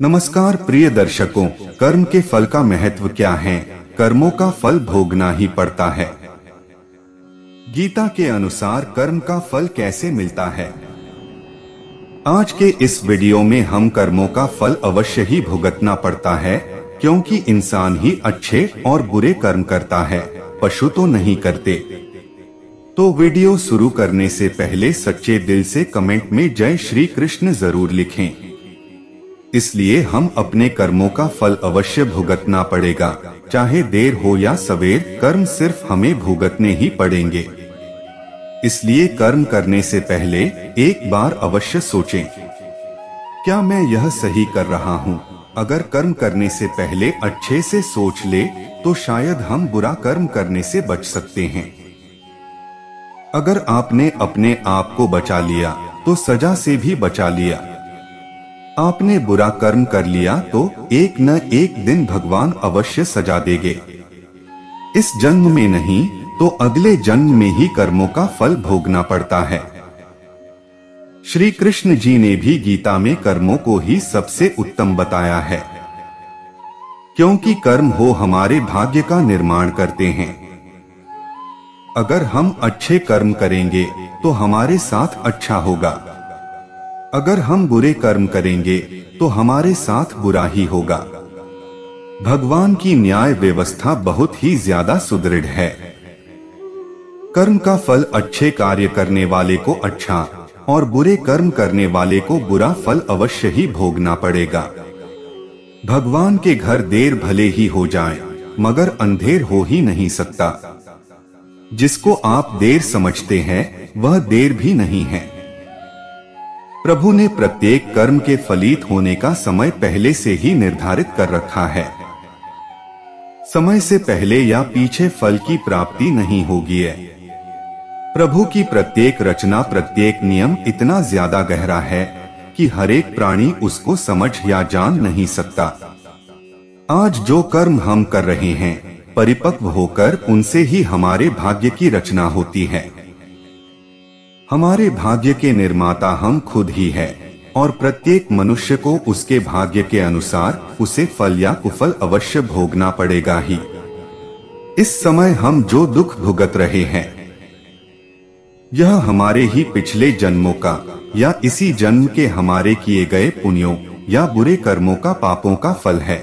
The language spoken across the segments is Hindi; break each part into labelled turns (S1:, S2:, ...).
S1: नमस्कार प्रिय दर्शकों, कर्म के फल का महत्व क्या है? कर्मों का फल भोगना ही पड़ता है। गीता के अनुसार कर्म का फल कैसे मिलता है? आज के इस वीडियो में हम कर्मों का फल अवश्य ही भुगतना पड़ता है, क्योंकि इंसान ही अच्छे और बुरे कर्म करता है, पशु तो नहीं करते। तो वीडियो शुरू करने से पहले सच्चे दिल से कमेंट में जय श्री कृष्ण ज़रूर लिखें। इसलिए हम अपने कर्मों का फल अवश्य भुगतना पड़ेगा। चाहे देर हो या सवेर, कर्म सिर्फ़ हमें भुगतने ही पड़ेंगे। इसलिए कर्म करने से पहले एक बार अवश्य सोचें। क्या मैं यह सही कर रहा हूँ? अगर कर्म करने से पहले अच्छे से सोच ले तो शायद हम बुरा कर्म करने से बच सकते हैं। अगर आपने अपने आप को बचा लिया तो सजा से भी बचा लिया। आपने बुरा कर्म कर लिया तो एक न एक दिन भगवान अवश्य सजा देंगे। इस जन्म में नहीं तो अगले जन्म में ही कर्मों का फल भोगना पड़ता है। श्री कृष्ण जी ने भी गीता में कर्मों को ही सबसे उत्तम बताया है। क्योंकि कर्म हो हमारे भाग्य का निर्माण करते हैं। अगर हम अच्छे कर्म करेंगे तो हमारे साथ अच्छा होगा। अगर हम बुरे कर्म करेंगे तो हमारे साथ बुरा ही होगा। भगवान की न्याय व्यवस्था बहुत ही ज़्यादा सुदृढ़ है। कर्म का फल अच्छे कार्य करने वाले को अच्छा और बुरे कर्म करने वाले को बुरा फल अवश्य ही भोगना पड़ेगा। भगवान के घर देर भले ही हो जाए, मगर अंधेर हो ही नहीं सकता। जिसको आप देर समझते हैं, वह देर भी नहीं है। प्रभु ने प्रत्येक कर्म के फलित होने का समय पहले से ही निर्धारित कर रखा है। समय से पहले या पीछे फल की प्राप्ति नहीं होगी प्रभु की प्रत्येक रचना, प्रत्येक नियम इतना ज़्यादा गहरा है कि हरेक प्राणी उसको समझ या जान नहीं सकता। आज जो कर्म हम कर रहे हैं, परिपक्व होकर उनसे ही हमारे भाग्य की रचना होती है। हमारे भाग्य के निर्माता हम खुद ही है, और प्रत्येक मनुष्य को उसके भाग्य के अनुसार उसे फल या कुफल अवश्य भोगना पड़ेगा ही। इस समय हम जो दुख भुगत रहे हैं, यह हमारे ही पिछले जन्मों का, या इसी जन्म के हमारे किए गए पुण्यों, या बुरे कर्मों का पापों का फल है।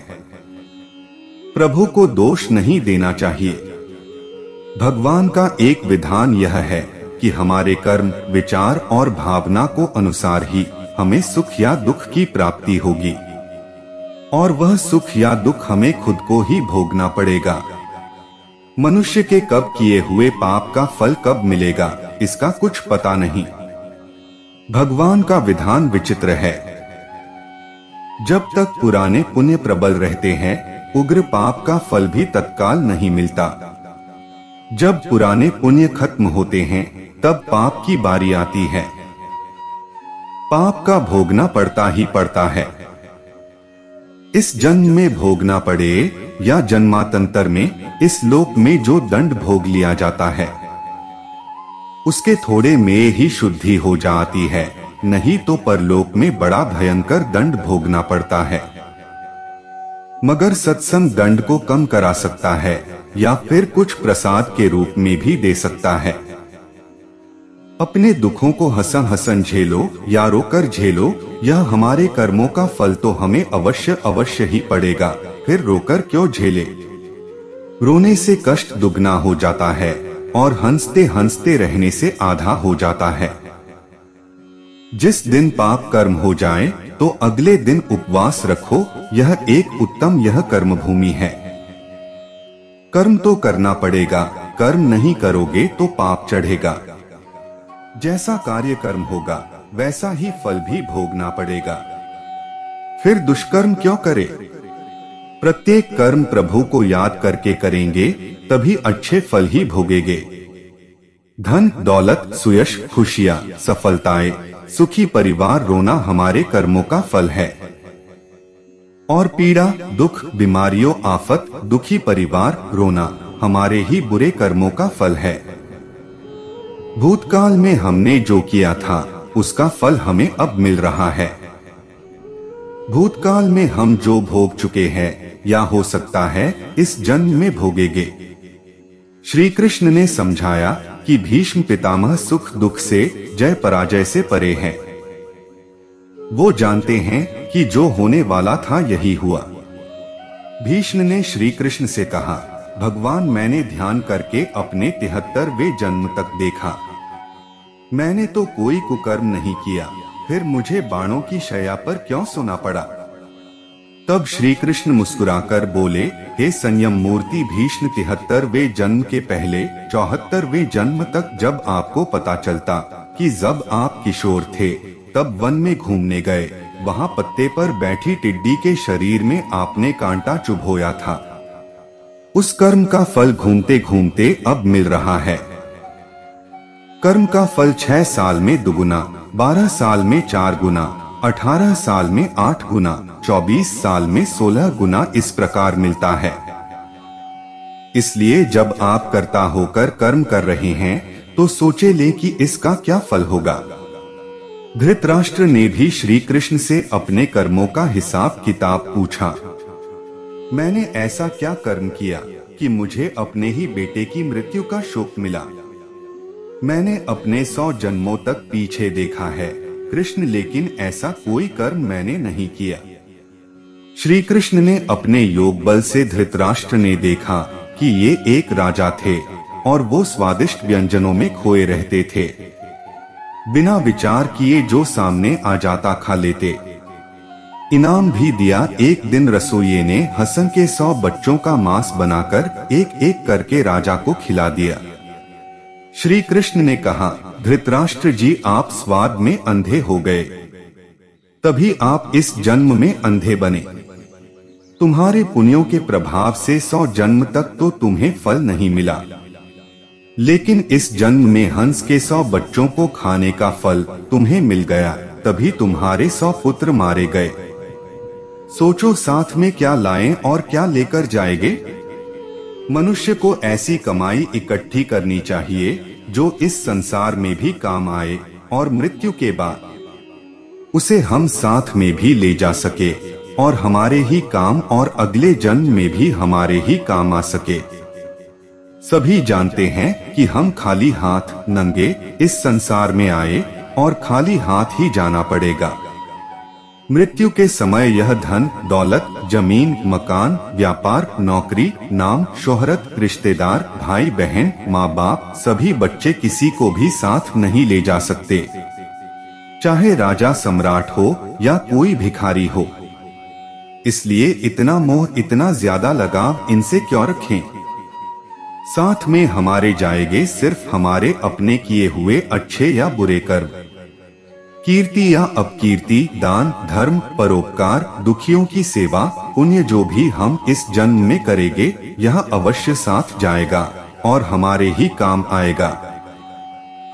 S1: प्रभु को दोष नहीं देना चाहिए। भगवान का एक विधान यह है कि हमारे कर्म, विचार और भावना को अनुसार ही हमें सुख या दुख की प्राप्ति होगी। और वह सुख या दुख हमें खुद को ही भोगना पड़ेगा। मनुष्य के कब किए हुए पाप का फल कब मिलेगा, इसका कुछ पता नहीं। भगवान का विधान विचित्र है। जब तक पुराने पुण्य प्रबल रहते हैं, उग्र पाप का फल भी तत्काल नहीं मिलता। जब पुराने पुण्य खत्म होते हैं तब पाप की बारी आती है। पाप का भोगना पड़ता ही पड़ता है। इस जन्म में भोगना पड़े या जन्मातंतर में इस लोक में जो दंड भोग लिया जाता है, उसके थोड़े में ही शुद्धि हो जाती है, नहीं तो परलोक में बड़ा भयंकर दंड भोगना पड़ता है। मगर सत्संग दंड को कम करा सकता है या फिर कुछ प्रसाद के रूप में भी दे सकता है। अपने दुखों को हसन हसन झेलो या रोकर झेलो, यह हमारे कर्मों का फल तो हमें अवश्य अवश्य ही पड़ेगा, फिर रोकर क्यों झेले? रोने से कष्ट दुगना हो जाता है और हँसते हँसते रहने से आधा हो जाता है। जिस दिन पाप कर्म हो जाए तो अगले दिन उपवास रखो, यह एक उत्तम यह कर्म भूमि है। कर्म तो करना पड़ेगा, कर्म नहीं करोगे तो पाप चढ़ेगा। जैसा कार्य कर्म होगा, वैसा ही फल भी भोगना पड़ेगा। फिर दुष्कर्म क्यों करे? प्रत्येक कर्म प्रभु को याद करके करेंगे, तभी अच्छे फल ही भोगेंगे। धन, दौलत, सुयश, खुशियाँ, सफलताएँ, सुखी परिवार रोना हमारे कर्मों का फल है। और पीड़ा, दुख, बीमारियों, आफत, दुखी परिवार रोना हमारे ही बुरे कर्मों का फल है। भूतकाल में हमने जो किया था, उसका फल हमें अब मिल रहा है। भूतकाल में हम जो भोग चुके हैं, या हो सकता है, इस जन्म में भोगेगे। श्री कृष्ण ने समझाया कि भीष्म पितामह सुख दुख से, जय पराजय से परे हैं। वो जानते हैं कि जो होने वाला था, यही हुआ। भीष्म ने श्री कृष्ण से कहा, भगवान, मैंने ध्यान करके अपने तिहत्तरवे जन्म तक देखा। मैंने तो कोई कुकर्म नहीं किया। फिर मुझे बाणों की शया पर क्यों सोना पड़ा? तब श्री कृष्ण मुस्कुराकर बोले, हे संयम मूर्ति भीष्म तिहत्तर वे जन्म के पहले, चौहत्तर वे जन्म तक जब आपको पता चलता कि जब आप किशोर थे, तब वन में घूमने गए। वहाँ पत्ते पर बैठी टिड्डी के शरीर में आपने कांटा चुभोया था। उस कर्म का फल घूमते घूमते अब मिल रहा है। कर्म का फल छह साल में दुगुना, बारह साल में चार गुना, अठारह साल में आठ गुना, चौबीस साल में सोलह गुना इस प्रकार मिलता है। इसलिए जब आप कर्ता होकर कर्म कर रहे हैं तो सोचे ले कि इसका क्या फल होगा। धृतराष्ट्र ने भी श्री कृष्ण से अपने कर्मों का हिसाब किताब पूछा। मैंने ऐसा क्या कर्म किया कि मुझे अपने ही बेटे की मृत्यु का शोक मिला? मैंने अपने सौ जन्मों तक पीछे देखा है। कृष्ण, लेकिन ऐसा कोई कर्म मैंने नहीं किया। श्री कृष्ण ने अपने योग बल से धृतराष्ट्र ने देखा कि ये एक राजा थे और वो स्वादिष्ट व्यंजनों में खोए रहते थे। बिना विचार किए जो सामने आ जाता खा लेते। इनाम भी दिया एक दिन रसोइये ने, हसन के सौ बच्चों का मांस बनाकर एक एक करके राजा को खिला दिया। श्री कृष्ण ने कहा, धृतराष्ट्र जी, आप स्वाद में अंधे हो गए। तभी आप इस जन्म में अंधे बने। तुम्हारे पुण्यों के प्रभाव से सौ जन्म तक तो तुम्हें फल नहीं मिला। लेकिन इस जन्म में हंस के सौ बच्चों को खाने का फल तुम्हें मिल गया, तभी तुम्हारे सौ पुत्र मारे गए। सोचो साथ में क्या लाएँ और क्या लेकर जाएँगे? मनुष्य को ऐसी कमाई इकट्ठी करनी चाहिए, जो इस संसार में भी काम आए और मृत्यु के बाद उसे हम साथ में भी ले जा सके और हमारे ही काम और अगले जन्म में भी हमारे ही काम आ सके। सभी जानते हैं कि हम खाली हाथ नंगे इस संसार में आए और खाली हाथ ही जाना पड़ेगा। मृत्यु के समय यह धन, दौलत, ज़मीन, मकान, व्यापार, नौकरी, नाम, शोहरत, रिश्तेदार, भाई, बहन, माँ बाप, सभी बच्चे किसी को भी साथ नहीं ले जा सकते। चाहे राजा सम्राट हो या कोई भिखारी हो। इसलिए इतना मोह, इतना ज़्यादा लगाव इनसे क्यों रखें? साथ में हमारे जाएँगे सिर्फ़ हमारे अपने किए हुए अच्छे या बुरे कर्म। कीर्ति या अपकीर्ति, दान, धर्म, परोपकार, दुखियों की सेवा, पुण्य जो भी हम इस जन्म में करेंगे, यह अवश्य साथ जाएगा और हमारे ही काम आएगा।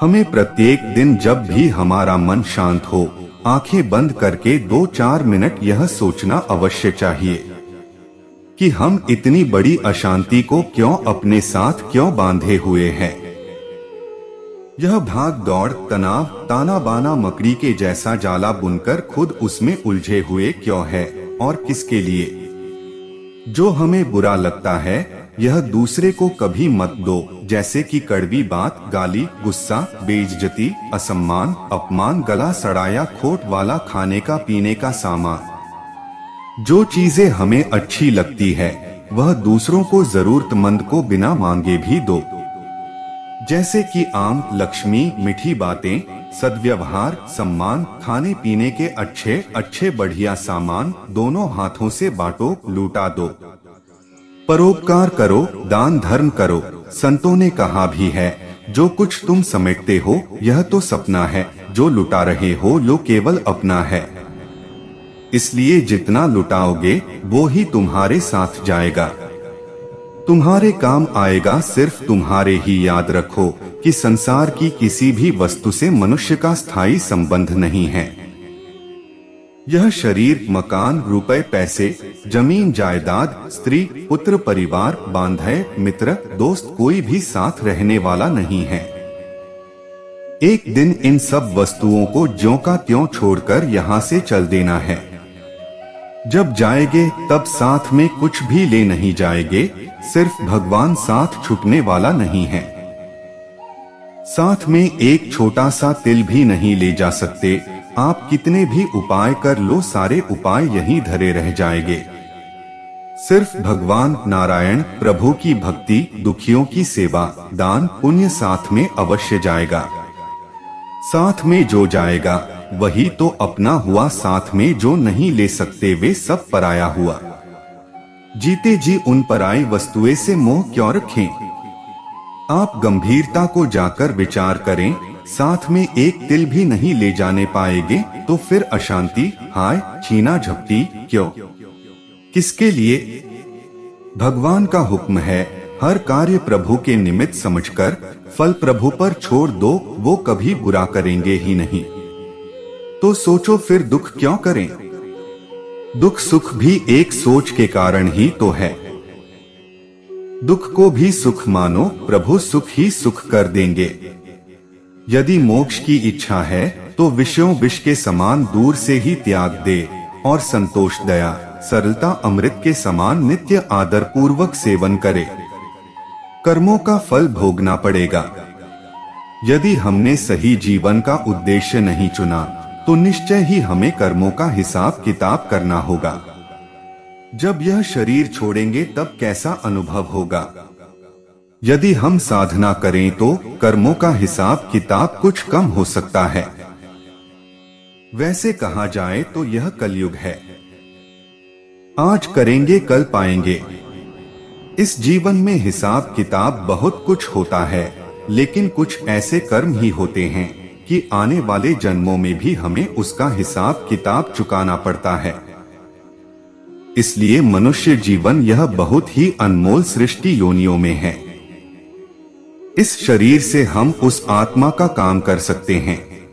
S1: हमें प्रत्येक दिन जब भी हमारा मन शांत हो, आँखें बंद करके दो चार मिनट यह सोचना अवश्य चाहिए कि हम इतनी बड़ी अशांति को क्यों अपने साथ क्यों बांधे हुए हैं। यह भाग दौड़, तनाव ताना बाना मकड़ी के जैसा जाला बुनकर खुद उसमें उलझे हुए क्यों है और किसके लिए? जो हमें बुरा लगता है, यह दूसरे को कभी मत दो, जैसे कि कड़वी बात, गाली, गुस्सा, बेइज्जती, असम्मान, अपमान, गला सड़ाया, खोट वाला खाने का, पीने का सामान। जो चीज़ें हमें अच्छी लगती है, वह दूसरों को जरूरतमंद को बिना मांगे भी दो। जैसे कि आम, लक्ष्मी, मीठी बातें, सदव्यवहार, सम्मान, खाने पीने के अच्छे अच्छे बढ़िया सामान, दोनों हाथों से बांटो, लूटा दो। परोपकार करो, दान धर्म करो, संतों ने कहा भी है, जो कुछ तुम समेटते हो, यह तो सपना है, जो लुटा रहे हो लो केवल अपना है। इसलिए जितना लुटाओगे, वो ही तुम्हारे साथ जाएगा। तुम्हारे काम आएगा सिर्फ़ तुम्हारे ही याद रखो कि संसार की किसी भी वस्तु से मनुष्य का स्थायी संबंध नहीं है। यह शरीर, मकान, रुपए, पैसे, ज़मीन, जायदाद, स्त्री, पुत्र, परिवार बांधे मित्र, दोस्त, कोई भी साथ रहने वाला नहीं है। एक दिन इन सब वस्तुओं को ज्यो का त्यों छोड़कर यहाँ से चल देना है। जब जाएँगे, तब साथ में कुछ भी ले नहीं जाएँगे, सिर्फ़ भगवान साथ छुटने वाला नहीं है। साथ में एक छोटा सा तिल भी नहीं ले जा सकते। आप कितने भी उपाय कर लो, सारे उपाय यहीं धरे रह जाएँगे। सिर्फ़ भगवान नारायण, प्रभु की भक्ति, दुखियों की सेवा, दान, पुण्य साथ में अवश्य जाएगा। साथ में जो जाएगा वही तो अपना हुआ साथ में जो नहीं ले सकते वे सब पराया हुआ। जीते जी उन पराई वस्तुएँ से मोह क्यों रखें? आप गंभीरता को जाकर विचार करें, साथ में एक तिल भी नहीं ले जाने पाएँगे तो फिर अशांति, हाय, छीना झपटी क्यों? किसके लिए? भगवान का हुक्म है, हर कार्य प्रभु के निमित्त समझकर, फल प्रभु पर छोड़ दो, वो कभी बुरा करेंगे ही नहीं। तो सोचो फिर दुख क्यों करें? दुख सुख भी एक सोच के कारण ही तो है। दुख को भी सुख मानो, प्रभु सुख ही सुख कर देंगे। यदि मोक्ष की इच्छा है तो विषयों विष के समान दूर से ही त्याग दे और संतोष दया, सरलता अमृत के समान नित्य आदर पूर्वक सेवन करे। कर्मों का फल भोगना पड़ेगा। यदि हमने सही जीवन का उद्देश्य नहीं चुना तो निश्चय ही हमें कर्मों का हिसाब किताब करना होगा। जब यह शरीर छोड़ेंगे तब कैसा अनुभव होगा? यदि हम साधना करें तो कर्मों का हिसाब किताब कुछ कम हो सकता है। वैसे कहा जाए तो यह कलयुग है। आज करेंगे, कल पाएँगे। इस जीवन में हिसाब किताब बहुत कुछ होता है, लेकिन कुछ ऐसे कर्म ही होते हैं। कि आने वाले जन्मों में भी हमें उसका हिसाब किताब चुकाना पड़ता है। इसलिए मनुष्य जीवन यह बहुत ही अनमोल सृष्टि योनियों में है। इस शरीर से हम उस आत्मा का काम कर सकते हैं।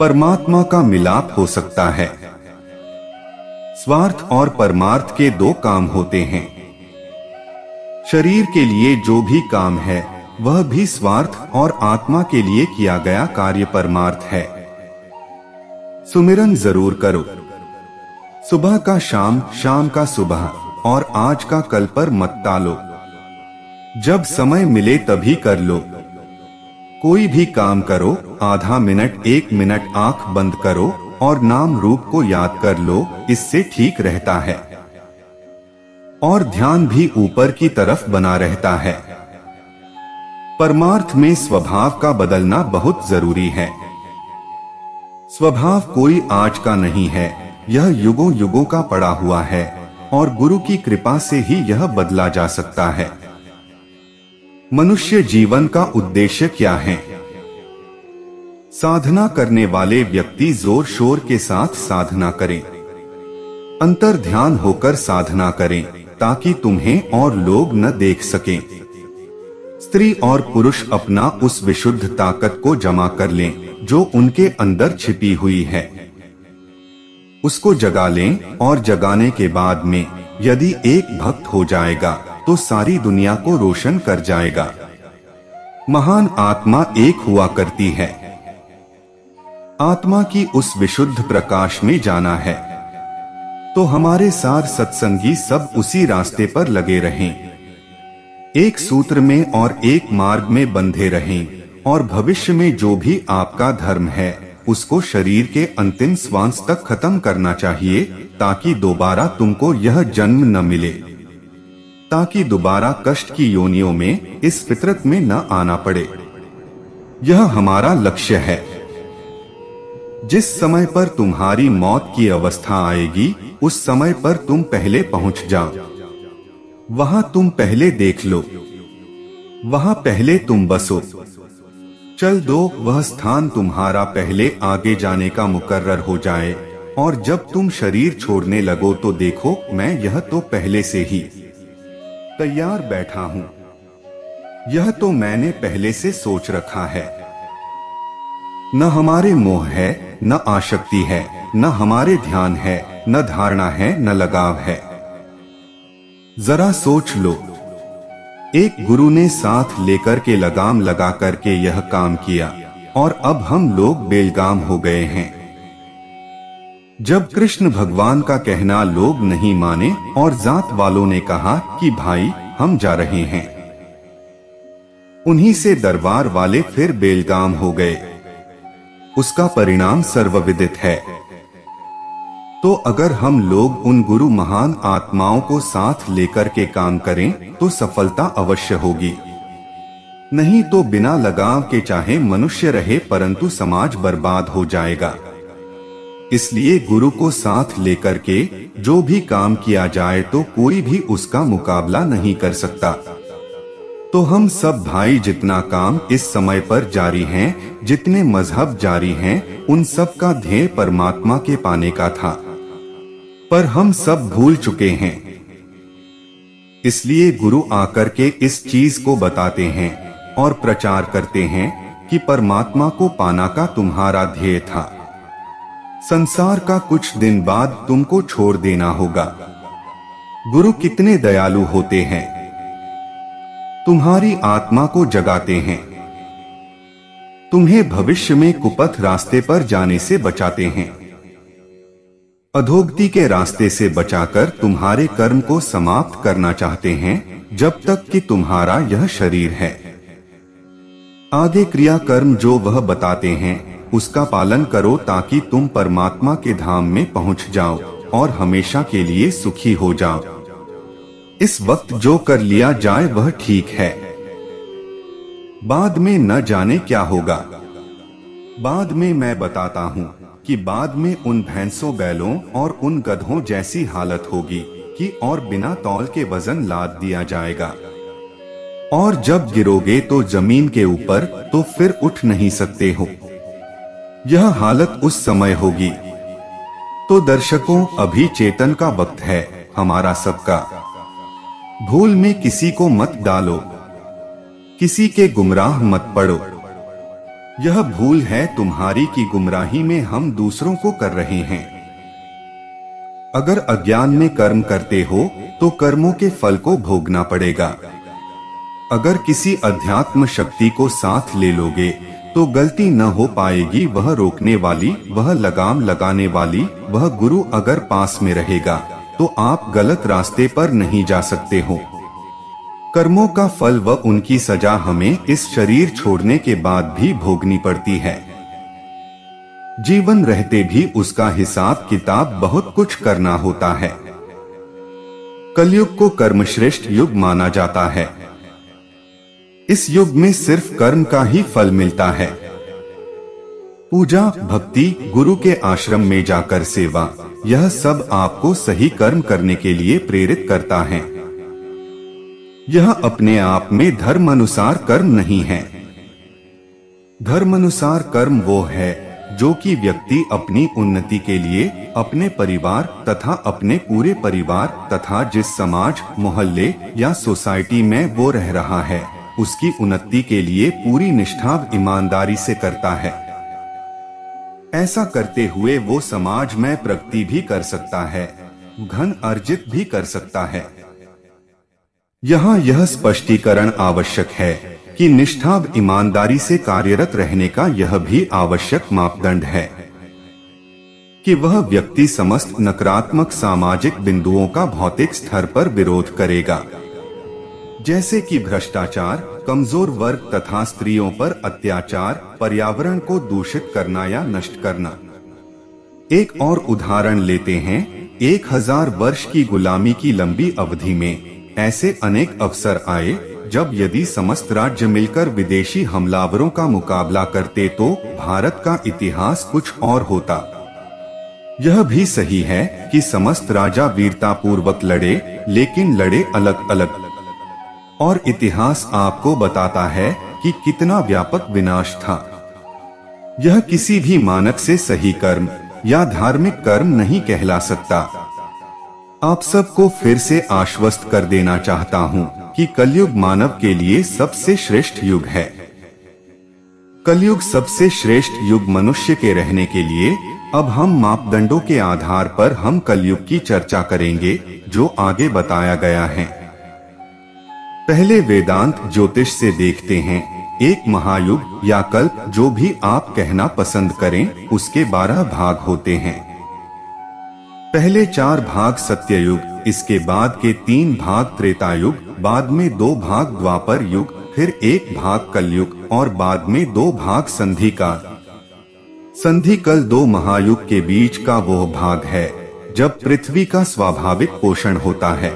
S1: परमात्मा का मिलाप हो सकता है। स्वार्थ और परमार्थ के दो काम होते हैं। शरीर के लिए जो भी काम है वह भी स्वार्थ और आत्मा के लिए किया गया कार्य परमार्थ है। सुमिरन ज़रूर करो। सुबह का शाम शाम का सुबह, और आज का कल पर मत टालो। जब समय मिले तभी कर लो। कोई भी काम करो, आधा मिनट, एक मिनट आँख बंद करो, और नाम रूप को याद कर लो, इससे ठीक रहता है। और ध्यान भी ऊपर की तरफ़ बना रहता है। परमार्थ में स्वभाव का बदलना बहुत ज़रूरी है। स्वभाव कोई आज का नहीं है, यह युगों युगों का पड़ा हुआ है, और गुरु की कृपा से ही यह बदला जा सकता है। मनुष्य जीवन का उद्देश्य क्या है? साधना करने वाले व्यक्ति ज़ोर शोर के साथ साधना करें। अंतर ध्यान होकर साधना करें, ताकि तुम्हें और लोग न देख सकें। स्त्री और पुरुष अपना उस विशुद्ध ताकत को जमा कर लें, जो उनके अंदर छिपी हुई है। उसको जगा लें और जगाने के बाद में, यदि एक भक्त हो जाएगा तो सारी दुनिया को रोशन कर जाएगा। महान आत्मा एक हुआ करती है। आत्मा की उस विशुद्ध प्रकाश में जाना है। तो हमारे सार सत्संगी सब उसी रास्ते पर लगे रहें। एक सूत्र में और एक मार्ग में बंधे रहें, और भविष्य में जो भी आपका धर्म है, उसको शरीर के अंतिम श्वास तक खत्म करना चाहिए, ताकि दोबारा तुमको यह जन्म न मिले। ताकि दोबारा कष्ट की योनियों में, इस फितरत में न आना पड़े। यह हमारा लक्ष्य है। जिस समय पर तुम्हारी मौत की अवस्था आएगी, उस समय पर तुम पहले पहुँच जाओ। वहाँ तुम पहले देख लो। वहाँ पहले तुम बसो। चल दो, वह स्थान तुम्हारा पहले आगे जाने का मुकर्र हो जाए, और जब तुम शरीर छोड़ने लगो तो देखो, मैं यह तो पहले से ही तैयार बैठा हूँ। यह तो मैंने पहले से सोच रखा है। न हमारे मोह है, न आशक्ति है, न हमारे ध्यान है, न धारणा है, न लगाव है। जरा सोच लो। एक गुरु ने साथ लेकर के लगाम लगा करके यह काम किया, और अब हम लोग बेलगाम हो गए हैं। जब कृष्ण भगवान का कहना लोग नहीं माने, और जात वालों ने कहा कि, भाई, हम जा रहे हैं। उन्हीं से दरबार वाले फिर बेलगाम हो गए। उसका परिणाम सर्वविदित है। तो अगर हम लोग उन गुरु महान आत्माओं को साथ लेकर के काम करें तो सफलता अवश्य होगी। नहीं तो बिना लगाव के चाहे मनुष्य रहे परंतु समाज बर्बाद हो जाएगा। इसलिए गुरु को साथ लेकर के जो भी काम किया जाए तो कोई भी उसका मुकाबला नहीं कर सकता। तो हम सब भाई जितना काम इस समय पर जारी हैं, जितने मज़हब जारी हैं, उन सब का ध्येय परमात्मा के पाने का था। पर हम सब भूल चुके हैं। इसलिए गुरु आकर के इस चीज़ को बताते हैं और प्रचार करते हैं कि परमात्मा को पाना का तुम्हारा ध्येय था। संसार का कुछ दिन बाद तुमको छोड़ देना होगा। गुरु कितने दयालु होते हैं। तुम्हारी आत्मा को जगाते हैं। तुम्हें भविष्य में कुपथ रास्ते पर जाने से बचाते हैं। अधोगति के रास्ते से बचाकर तुम्हारे कर्म को समाप्त करना चाहते हैं, जब तक कि तुम्हारा यह शरीर है। आगे क्रिया कर्म जो वह बताते हैं, उसका पालन करो ताकि तुम परमात्मा के धाम में पहुँच जाओ और हमेशा के लिए सुखी हो जाओ। इस वक्त जो कर लिया जाए वह ठीक है। बाद में न जाने क्या होगा। बाद में मैं बताता हूँ। कि बाद में उन भैंसों बैलों और उन गधों जैसी हालत होगी कि और बिना तौल के वज़न लाद दिया जाएगा। और जब गिरोगे तो ज़मीन के ऊपर तो फिर उठ नहीं सकते हो। यह हालत उस समय होगी। तो दर्शकों, अभी चेतन का वक्त है, हमारा सबका। भूल में किसी को मत डालो। किसी के गुमराह मत पड़ो। यह भूल है तुम्हारी की गुमराही में हम दूसरों को कर रहे हैं। अगर अज्ञान में कर्म करते हो तो कर्मों के फल को भोगना पड़ेगा। अगर किसी अध्यात्म शक्ति को साथ ले लोगे तो गलती न हो पाएगी, वह रोकने वाली, वह लगाम लगाने वाली, वह गुरु अगर पास में रहेगा तो आप गलत रास्ते पर नहीं जा सकते हो। कर्मों का फल व उनकी सजा हमें इस शरीर छोड़ने के बाद भी भोगनी पड़ती है। जीवन रहते भी उसका हिसाब किताब बहुत कुछ करना होता है। कलयुग को कर्मश्रेष्ठ युग माना जाता है। इस युग में सिर्फ़ कर्म का ही फल मिलता है। पूजा, भक्ति, गुरु के आश्रम में जाकर सेवा, यह सब आपको सही कर्म करने के लिए प्रेरित करता है। यह अपने आप में धर्म अनुसार कर्म नहीं है। धर्म अनुसार कर्म वो है जो कि व्यक्ति अपनी उन्नति के लिए अपने परिवार तथा अपने पूरे परिवार तथा जिस समाज, मोहल्ले या सोसाइटी में वो रह रहा है, उसकी उन्नति के लिए पूरी निष्ठा ईमानदारी से करता है। ऐसा करते हुए वो समाज में प्रगति भी कर सकता है, घन अर्जित भी कर सकता है। यहाँ यह स्पष्टीकरण आवश्यक है कि निष्ठा ईमानदारी से कार्यरत रहने का यह भी आवश्यक मापदंड है कि वह व्यक्ति समस्त नकारात्मक सामाजिक बिंदुओं का भौतिक स्तर पर विरोध करेगा। जैसे कि भ्रष्टाचार, कमज़ोर वर्ग तथा स्त्रियों पर अत्याचार, पर्यावरण को दूषित करना या नष्ट करना। एक और उदाहरण लेते हैं, एक हज़ार वर्ष की गुलामी की लंबी अवधि में। ऐसे अनेक अवसर आए, जब यदि समस्त राज्य मिलकर विदेशी हमलावरों का मुकाबला करते तो भारत का इतिहास कुछ और होता। यह भी सही है कि समस्त राजा वीरता पूर्वक लड़े, लेकिन लड़े अलग अलग और इतिहास आपको बताता है कि कितना व्यापक विनाश था। यह किसी भी मानक से सही कर्म या धार्मिक कर्म नहीं कहला सकता। आप सबको फिर से आश्वस्त कर देना चाहता हूँ कि कलयुग मानव के लिए सबसे श्रेष्ठ युग है। कलयुग सबसे श्रेष्ठ युग मनुष्य के रहने के लिए अब हम मापदंडों के आधार पर हम कलयुग की चर्चा करेंगे, जो आगे बताया गया है। पहले वेदांत ज्योतिष से देखते हैं, एक महायुग या कल्प जो भी आप कहना पसंद करें, उसके बारह भाग होते हैं। पहले चार भाग सत्ययुग, इसके बाद के तीन भाग त्रेता युग बाद में दो भाग द्वापर युग, फिर एक भाग कलयुग, और बाद में दो भाग संधि का संधि कल दो महायुग के बीच का वो भाग है, जब पृथ्वी का स्वाभाविक पोषण होता है।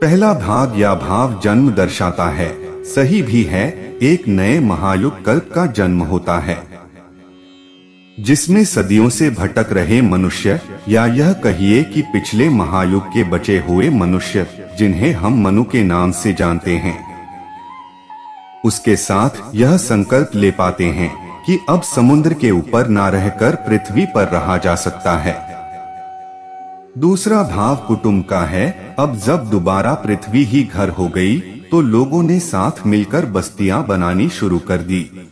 S1: पहला भाग या भाव जन्म दर्शाता है, सही भी है, एक नए महायुग कल्प का जन्म होता है। जिसमें सदियों से भटक रहे मनुष्य, या यह कहिए कि पिछले महायुग के बचे हुए मनुष्य, जिन्हें हम मनु के नाम से जानते हैं। उसके साथ यह संकल्प ले पाते हैं कि अब समुद्र के ऊपर ना रहकर पृथ्वी पर रहा जा सकता है। दूसरा भाव कुटुम्ब का है, अब जब दोबारा पृथ्वी ही घर हो गई तो लोगों ने साथ मिलकर बस्तियाँ बनानी शुरू कर दी।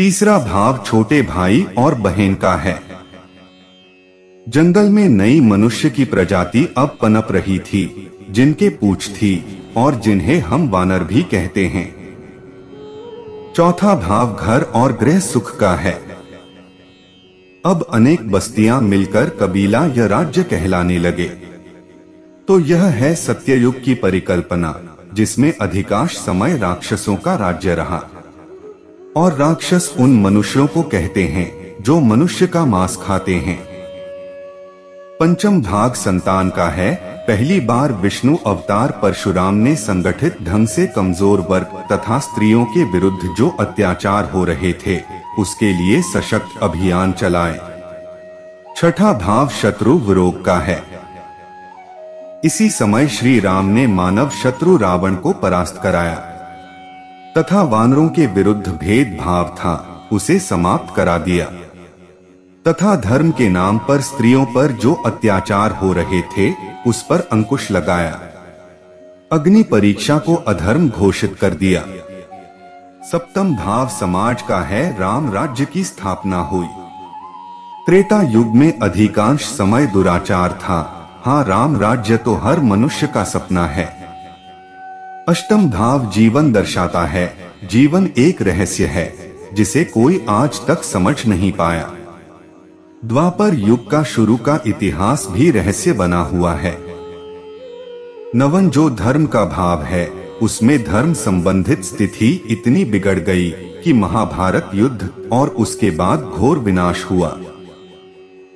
S1: तीसरा भाव छोटे भाई और बहन का है। जंगल में नई मनुष्य की प्रजाति अब पनप रही थी, जिनके पूछ थी और जिन्हें हम वानर भी कहते हैं। चौथा भाव घर और गृह सुख का है। अब अनेक बस्तियाँ मिलकर कबीला या राज्य कहलाने लगे। तो यह है सत्ययुग की परिकल्पना, जिसमें अधिकांश समय राक्षसों का राज्य रहा। और राक्षस उन मनुष्यों को कहते हैं, जो मनुष्य का मांस खाते हैं। पंचम भाग संतान का है। पहली बार विष्णु अवतार परशुराम ने संगठित ढंग से कमज़ोर वर्ग तथा स्त्रियों के विरुद्ध जो अत्याचार हो रहे थे, उसके लिए सशक्त अभियान चलाए। छठा भाव शत्रु विरोग का है। इसी समय श्री राम ने मानव शत्रु रावण को परास्त कराया। तथा वानरों के विरुद्ध भेदभाव था, उसे समाप्त करा दिया। तथा धर्म के नाम पर स्त्रियों पर जो अत्याचार हो रहे थे, उस पर अंकुश लगाया। अग्नि परीक्षा को अधर्म घोषित कर दिया। सप्तम भाव समाज का है, राम राज्य की स्थापना हुई। त्रेता युग में अधिकांश समय दुराचार था। हाँ राम राज्य तो हर मनुष्य का सपना है। अष्टम भाव जीवन दर्शाता है। जीवन एक रहस्य है, जिसे कोई आज तक समझ नहीं पाया। द्वापर युग का शुरू का इतिहास भी रहस्य बना हुआ है। नवन जो धर्म का भाव है, उसमें धर्म संबंधित स्थिति इतनी बिगड़ गई कि महाभारत युद्ध और उसके बाद घोर विनाश हुआ।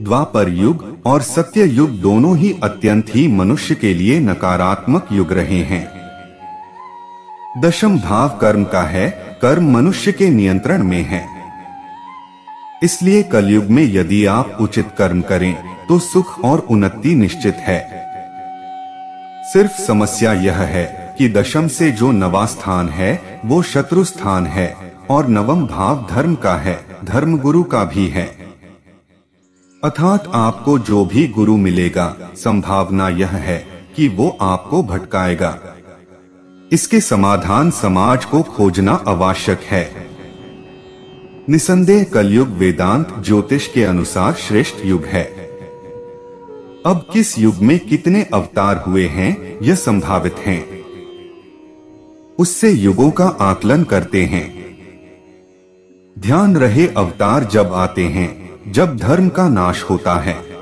S1: द्वापर युग और सत्य युग दोनों ही अत्यंत ही मनुष्य के लिए नकारात्मक युग रहे हैं। दशम भाव कर्म का है, कर्म मनुष्य के नियंत्रण में है। इसलिए कलयुग में यदि आप उचित कर्म करें तो सुख और उन्नति निश्चित है। सिर्फ़ समस्या यह है कि दशम से जो नवा स्थान है, वो शत्रु स्थान है, और नवम भाव धर्म का है धर्म गुरु का भी है। अर्थात आपको जो भी गुरु मिलेगा, संभावना यह है कि वो आपको भटकाएगा। इसके समाधान समाज को खोजना आवश्यक है। निसंदेह कलयुग वेदांत ज्योतिष के अनुसार श्रेष्ठ युग है। अब किस युग में कितने अवतार हुए हैं, यह संभावित हैं। उससे युगों का आकलन करते हैं। ध्यान रहे अवतार जब आते हैं, जब धर्म का नाश होता है।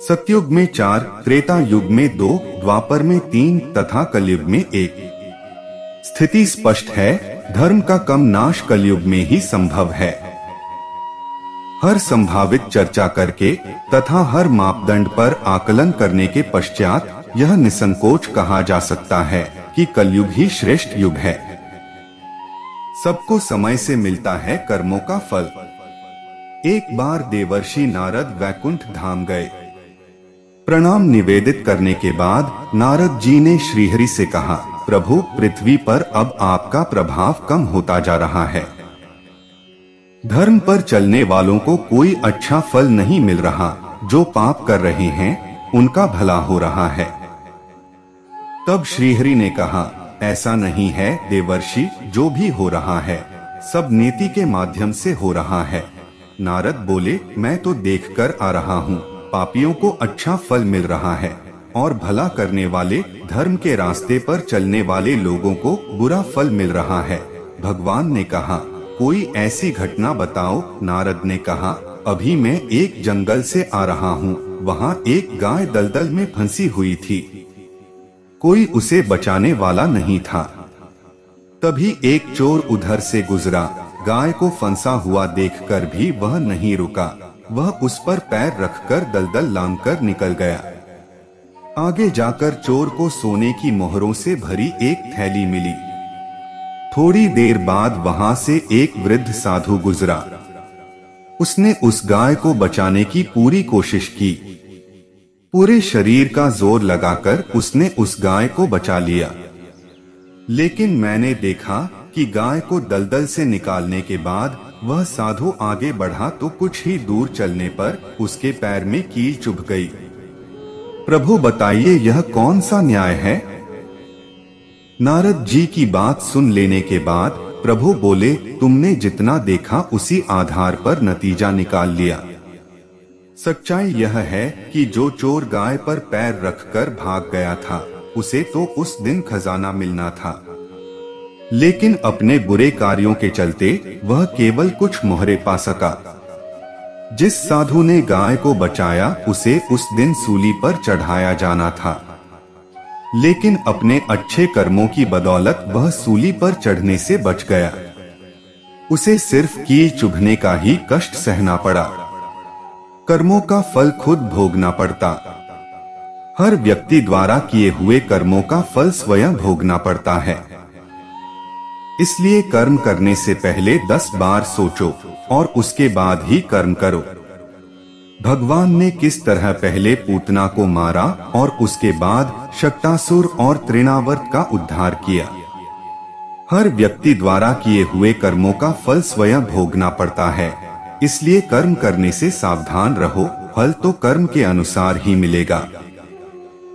S1: सतयुग में चार, त्रेता युग में दो, द्वापर में तीन, तथा कलयुग में एक। स्थिति स्पष्ट है, धर्म का कम नाश कलयुग में ही संभव है। हर संभावित चर्चा करके, तथा हर मापदंड पर आकलन करने के पश्चात, यह निसंकोच कहा जा सकता है, कि कलयुग ही श्रेष्ठ युग है। सबको समय से मिलता है कर्मों का फल। एक बार देवर्षि नारद वैकुंठ धाम गए। प्रणाम निवेदित करने के बाद नारद जी ने श्रीहरि से कहा, प्रभु, पृथ्वी पर अब आपका प्रभाव कम होता जा रहा है। धर्म पर चलने वालों को कोई अच्छा फल नहीं मिल रहा। जो पाप कर रहे हैं, उनका भला हो रहा है। तब श्रीहरि ने कहा, ऐसा नहीं है, देवर्षि, जो भी हो रहा है, सब नीति के माध्यम से हो रहा है। नारद बोले, मैं तो देखकर आ रहा हूँ। पापियों को अच्छा फल मिल रहा है और भला करने वाले, धर्म के रास्ते पर चलने वाले लोगों को बुरा फल मिल रहा है। भगवान ने कहा, कोई ऐसी घटना बताओ, नारद ने कहा, अभी मैं एक जंगल से आ रहा हूँ, वहाँ एक गाय दलदल में फंसी हुई थी। कोई उसे बचाने वाला नहीं था। तभी एक चोर उधर से गुजरा, गाय को फंसा हुआ देखकर भी वह नहीं रुका। वह उस पर पैर रखकर दलदल लांग कर निकल गया। आगे जाकर चोर को सोने की मोहरों से भरी एक थैली मिली। थोड़ी देर बाद वहाँ से एक वृद्ध साधु गुजरा। उसने उस गाय को बचाने की पूरी कोशिश की। पूरे शरीर का ज़ोर लगाकर उसने उस गाय को बचा लिया। लेकिन मैंने देखा कि गाय को दलदल से निकालने के बाद वह साधु आगे बढ़ा तो कुछ ही दूर चलने पर उसके पैर में कील चुभ गई। प्रभु बताइए, यह कौन सा न्याय है? नारद जी की बात सुन लेने के बाद प्रभु बोले, तुमने जितना देखा उसी आधार पर नतीजा निकाल लिया। सच्चाई यह है कि जो चोर गाय पर पैर रखकर भाग गया था, उसे तो उस दिन खजाना मिलना था। लेकिन अपने बुरे कार्यों के चलते वह केवल कुछ मोहरे पा सका। जिस साधु ने गाय को बचाया, उसे उस दिन सूली पर चढ़ाया जाना था। लेकिन अपने अच्छे कर्मों की बदौलत वह सूली पर चढ़ने से बच गया। उसे सिर्फ़ कील चुभने का ही कष्ट सहना पड़ा। कर्मों का फल खुद भोगना पड़ता। हर व्यक्ति द्वारा किए हुए कर्मों का फल स्वयं भोगना पड़ता है। इसलिए कर्म करने से पहले दस बार सोचो और उसके बाद ही कर्म करो। भगवान ने किस तरह पहले पूतना को मारा और उसके बाद शक्तासुर और त्रिनावर्त का उद्धार किया। हर व्यक्ति द्वारा किए हुए कर्मों का फल स्वयं भोगना पड़ता है। इसलिए कर्म करने से सावधान रहो, फल तो कर्म के अनुसार ही मिलेगा।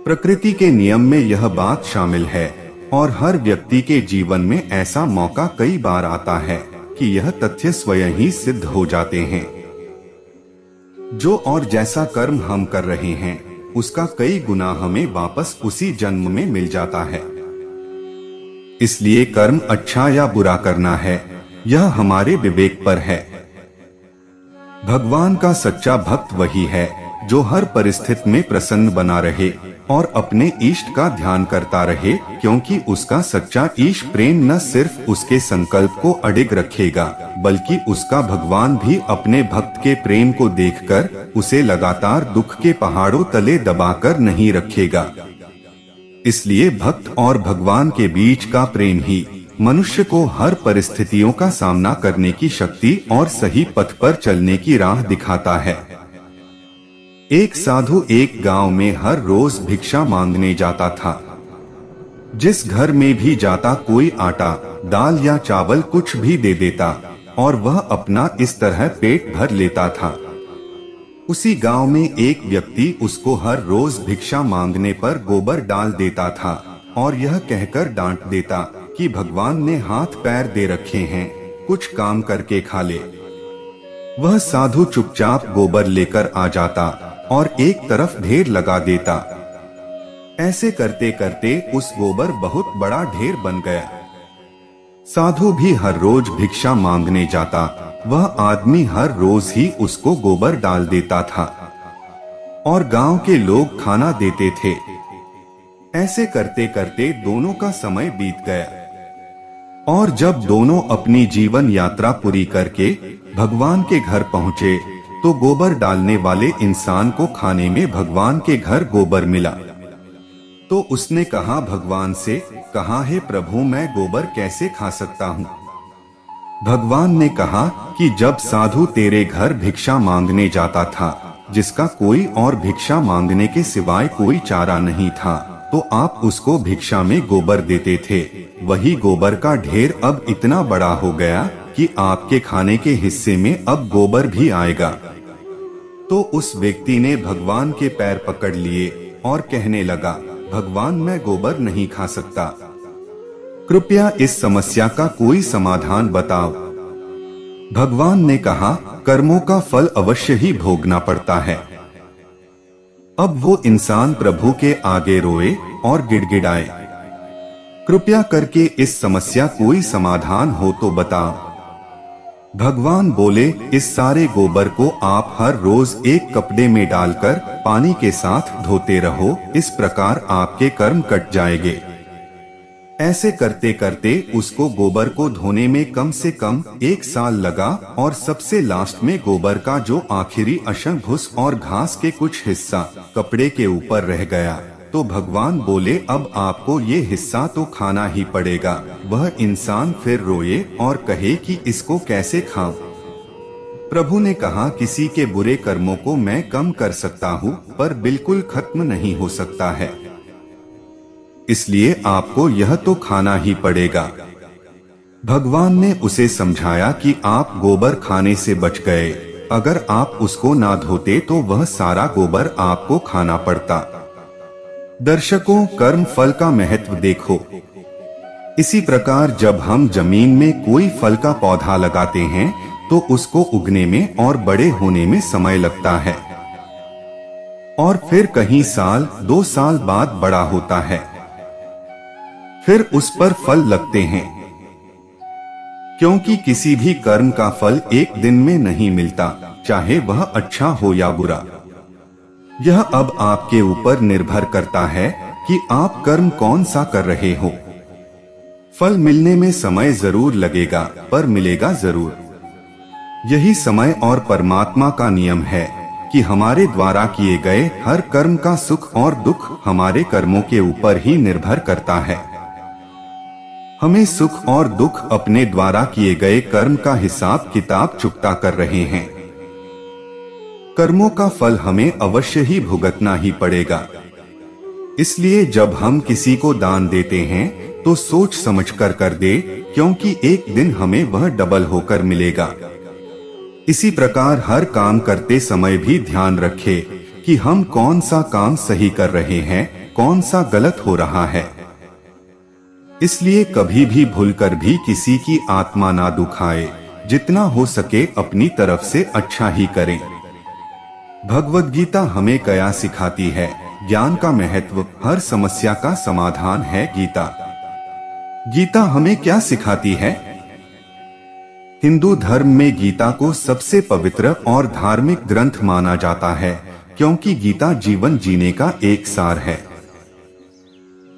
S1: प्रकृति के नियम में यह बात शामिल है। और हर व्यक्ति के जीवन में ऐसा मौका कई बार आता है कि यह तथ्य स्वयं ही सिद्ध हो जाते हैं। जो और जैसा कर्म हम कर रहे हैं, उसका कई गुना हमें वापस उसी जन्म में मिल जाता है। इसलिए कर्म अच्छा या बुरा करना है, यह हमारे विवेक पर है। भगवान का सच्चा भक्त वही है, जो हर परिस्थिति में प्रसन्न बना रहे। और अपने इष्ट का ध्यान करता रहे, क्योंकि उसका सच्चा ईश प्रेम न सिर्फ़ उसके संकल्प को अडिग रखेगा, बल्कि उसका भगवान भी अपने भक्त के प्रेम को देखकर उसे लगातार दुख के पहाड़ों तले दबाकर नहीं रखेगा। इसलिए भक्त और भगवान के बीच का प्रेम ही, मनुष्य को हर परिस्थितियों का सामना करने की शक्ति और सही पथ पर चलने की राह दिखाता है। एक साधु एक गाँव में हर रोज भिक्षा मांगने जाता था। जिस घर में भी जाता कोई आटा, दाल या चावल कुछ भी दे देता, और वह अपना इस तरह पेट भर लेता था। उसी गाँव में एक व्यक्ति उसको हर रोज भिक्षा मांगने पर गोबर डाल देता था, और यह कहकर डांट देता कि भगवान ने हाथ पैर दे रखे हैं, कुछ काम करके खा ले। वह साधु चुपचाप गोबर लेकर आ जाता और एक तरफ़ ढेर लगा देता। ऐसे करते करते उस गोबर बहुत बड़ा ढेर बन गया। साधु भी हर रोज भिक्षा मांगने जाता। वह आदमी हर रोज ही उसको गोबर डाल देता था। और गाँव के लोग खाना देते थे। ऐसे करते करते दोनों का समय बीत गया। और जब दोनों अपनी जीवन यात्रा पूरी करके भगवान के घर पहुँचे तो गोबर डालने वाले इंसान को खाने में भगवान के घर गोबर मिला। तो उसने कहा, भगवान से, कहा है, प्रभु, मैं गोबर कैसे खा सकता हूँ? भगवान ने कहा कि जब साधु तेरे घर भिक्षा मांगने जाता था, जिसका कोई और भिक्षा मांगने के सिवाय कोई चारा नहीं था तो आप उसको भिक्षा में गोबर देते थे। वही गोबर का ढेर अब इतना बड़ा हो गया कि आपके खाने के हिस्से में अब गोबर भी आएगा। तो उस व्यक्ति ने भगवान के पैर पकड़ लिए और कहने लगा, भगवान, मैं गोबर नहीं खा सकता। कृपया इस समस्या का कोई समाधान बताओ। भगवान ने कहा, कर्मों का फल अवश्य ही भोगना पड़ता है। अब वो इंसान प्रभु के आगे रोए और गिड़गिड़ाए। कृपया करके इस समस्या कोई समाधान हो तो बताओ। भगवान बोले, इस सारे गोबर को आप हर रोज एक कपड़े में डालकर पानी के साथ धोते रहो, इस प्रकार आपके कर्म कट जाएँगे। ऐसे करते करते उसको गोबर को धोने में कम से कम एक साल लगा और सबसे लास्ट में गोबर का जो आखिरी अशंग भूस और घास के कुछ हिस्सा कपड़े के ऊपर रह गया। तो भगवान बोले, अब आपको ये हिस्सा तो खाना ही पड़ेगा। वह इंसान फिर रोए और कहे कि, इसको कैसे खाऊं? प्रभु ने कहा, किसी के बुरे कर्मों को मैं कम कर सकता हूँ, पर बिल्कुल खत्म नहीं हो सकता है। इसलिए आपको यह तो खाना ही पड़ेगा। भगवान ने उसे समझाया कि आप गोबर खाने से बच गए। अगर आप उसको ना धोते तो वह सारा गोबर आपको खाना पड़ता। दर्शकों, कर्म फल का महत्व देखो। इसी प्रकार जब हम ज़मीन में कोई फल का पौधा लगाते हैं तो उसको उगने में और बड़े होने में समय लगता है। और फिर कहीं साल, दो साल बाद बड़ा होता है। फिर उस पर फल लगते हैं। क्योंकि किसी भी कर्म का फल एक दिन में नहीं मिलता, चाहे वह अच्छा हो या बुरा। यह अब आपके ऊपर निर्भर करता है कि आप कर्म कौन सा कर रहे हो। फल मिलने में समय ज़रूर लगेगा, पर मिलेगा ज़रूर। यही समय और परमात्मा का नियम है कि हमारे द्वारा किए गए हर कर्म का सुख और दुख हमारे कर्मों के ऊपर ही निर्भर करता है। हमें सुख और दुख अपने द्वारा किए गए कर्म का हिसाब किताब चुकता कर रहे हैं। कर्मों का फल हमें अवश्य ही भुगतना ही पड़ेगा। इसलिए जब हम किसी को दान देते हैं तो सोच समझ कर कर दे, क्योंकि एक दिन हमें वह डबल होकर मिलेगा। इसी प्रकार हर काम करते समय भी ध्यान रखे कि हम कौन सा काम सही कर रहे हैं, कौन सा गलत हो रहा है। इसलिए कभी भी भूलकर भी किसी की आत्मा ना दुखाए, जितना हो सके अपनी तरफ़ से अच्छा ही करें। भगवत गीता हमें कया सिखाती है। ज्ञान का महत्व, हर समस्या का समाधान है गीता। गीता हमें क्या सिखाती है? हिंदू धर्म में गीता को सबसे पवित्र और धार्मिक ग्रंथ माना जाता है, क्योंकि गीता जीवन जीने का एक सार है।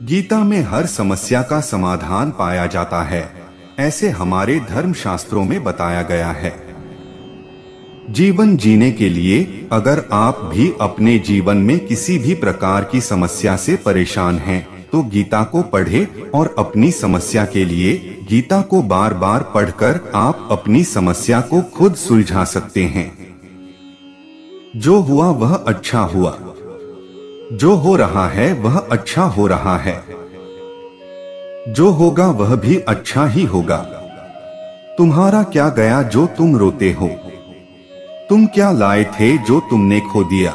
S1: गीता में हर समस्या का समाधान पाया जाता है, ऐसे हमारे धर्म शास्त्रों में बताया गया है। जीवन जीने के लिए अगर आप भी अपने जीवन में किसी भी प्रकार की समस्या से परेशान हैं, तो गीता को पढ़े और अपनी समस्या के लिए गीता को बार बार पढ़कर आप अपनी समस्या को खुद सुलझा सकते हैं। जो हुआ वह अच्छा हुआ। जो हो रहा है वह अच्छा हो रहा है। जो होगा वह भी अच्छा ही होगा। तुम्हारा क्या गया जो तुम रोते हो? तुम क्या लाए थे जो तुमने खो दिया?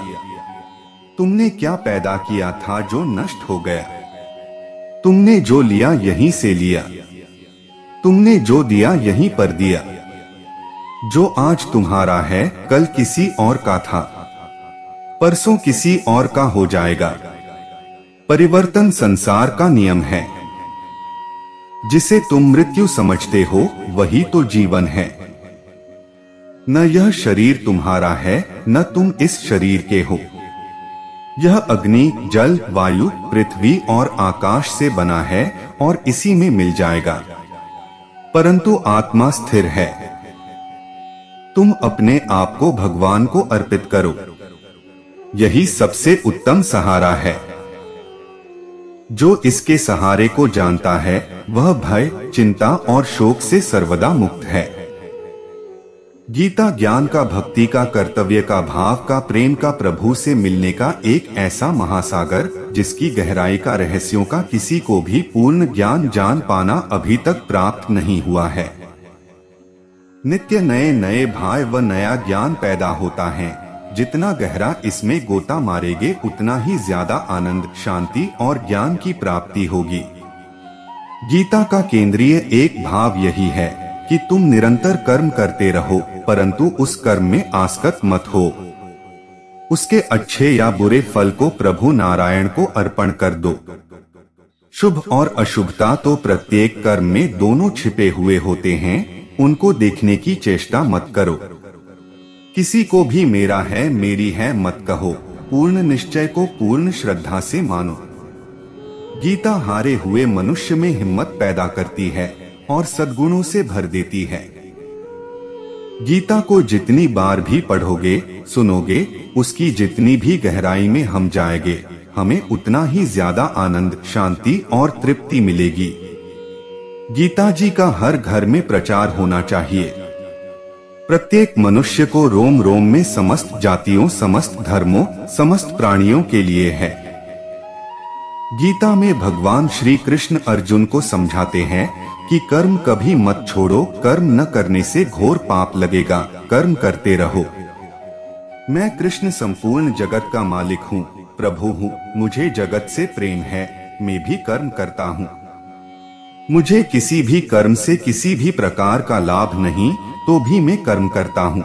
S1: तुमने क्या पैदा किया था जो नष्ट हो गया? तुमने जो लिया यहीं से लिया। तुमने जो दिया यहीं पर दिया। जो आज तुम्हारा है, कल किसी और का था। परसों किसी और का हो जाएगा। परिवर्तन संसार का नियम है। जिसे तुम मृत्यु समझते हो, वही तो जीवन है। न यह शरीर तुम्हारा है, न तुम इस शरीर के हो। यह अग्नि, जल, वायु, पृथ्वी और आकाश से बना है और इसी में मिल जाएगा। परंतु आत्मा स्थिर है। तुम अपने आप को भगवान को अर्पित करो। यही सबसे उत्तम सहारा है। जो इसके सहारे को जानता है, वह भय, चिंता और शोक से सर्वदा मुक्त है। गीता ज्ञान का भक्ति का, कर्तव्य का, भाव का, प्रेम का, प्रभु से मिलने का एक ऐसा महासागर, जिसकी गहराई का, रहस्यों का किसी को भी पूर्ण ज्ञान जान पाना अभी तक प्राप्त नहीं हुआ है। नित्य नए नए भाव व नया ज्ञान पैदा होता है। जितना गहरा इसमें गोता मारेगे, उतना ही ज़्यादा आनंद, शांति और ज्ञान की प्राप्ति होगी। गीता का केंद्रीय एक भाव यही है कि तुम निरंतर कर्म करते रहो। परंतु उस कर्म में आसक्त मत हो। उसके अच्छे या बुरे फल को प्रभु नारायण को अर्पण कर दो। शुभ और अशुभता तो प्रत्येक कर्म में दोनों छिपे हुए होते हैं, उनको देखने की चेष्टा मत करो। किसी को भी मेरा है, मेरी है मत कहो, पूर्ण निश्चय को पूर्ण श्रद्धा से मानो। गीता हारे हुए मनुष्य में हिम्मत पैदा करती है और सद्गुणों से भर देती है। गीता को जितनी बार भी पढ़ोगे, सुनोगे, उसकी जितनी भी गहराई में हम जाएँगे, हमें उतना ही ज़्यादा आनंद, शांति और तृप्ति मिलेगी। गीता जी का हर घर में प्रचार होना चाहिए। प्रत्येक मनुष्य को रोम रोम में समस्त जातियों, समस्त धर्मों, समस्त प्राणियों के लिए है। गीता में भगवान श्री कृष्ण अर्जुन को समझाते हैं कि कर्म कभी मत छोड़ो कर्म न करने से घोर पाप लगेगा कर्म करते रहो। मैं कृष्ण संपूर्ण जगत का मालिक हूँ प्रभु हूँ मुझे जगत से प्रेम है मैं भी कर्म करता हूँ। मुझे किसी भी कर्म से किसी भी प्रकार का लाभ नहीं तो भी मैं कर्म करता हूँ।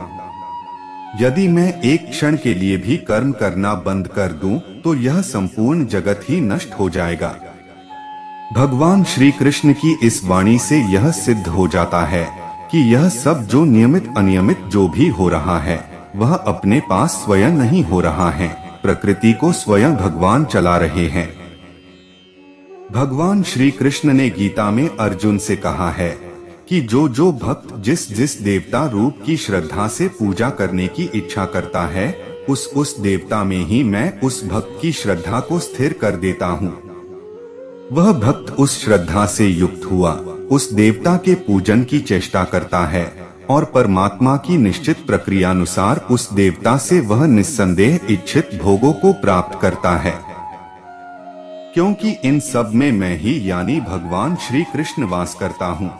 S1: यदि मैं एक क्षण के लिए भी कर्म करना बंद कर दूँ, तो यह संपूर्ण जगत ही नष्ट हो जाएगा। भगवान श्री कृष्ण की इस वाणी से यह सिद्ध हो जाता है कि यह सब जो नियमित अनियमित जो भी हो रहा है, वह अपने पास स्वयं नहीं हो रहा है, प्रकृति को स्वयं भगवान चला रहे हैं। भगवान श्री कृष्ण ने गीता में अर्जुन से कहा है कि जो जो भक्त जिस जिस देवता रूप की श्रद्धा से पूजा करने की इच्छा करता है, उस उस देवता में ही मैं उस भक्त की श्रद्धा को स्थिर कर देता हूँ। वह भक्त उस श्रद्धा से युक्त हुआ, उस देवता के पूजन की चेष्टा करता है, और परमात्मा की निश्चित प्रक्रिया अनुसार उस देवता से वह निस्संदेह इच्छित भोगों को प्राप्त करता है। क्योंकि इन सब में मैं ही यानी भगवान श्री कृष्ण वास करता हूँ।